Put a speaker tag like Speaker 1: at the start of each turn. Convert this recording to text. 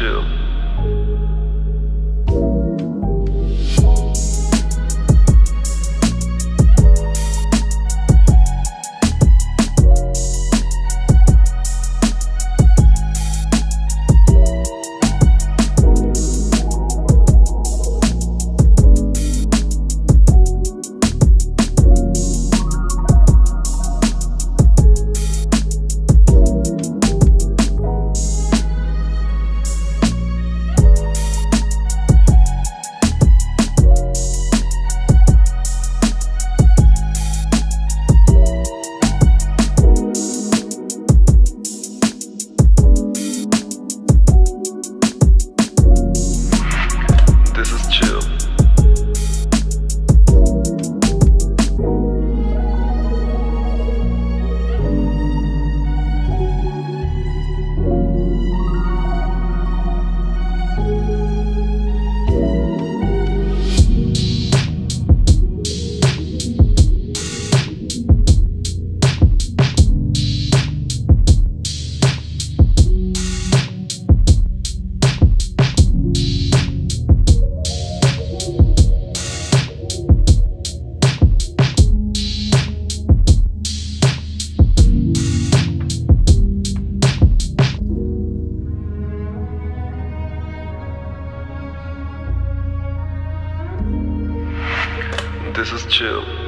Speaker 1: chill. This is chill.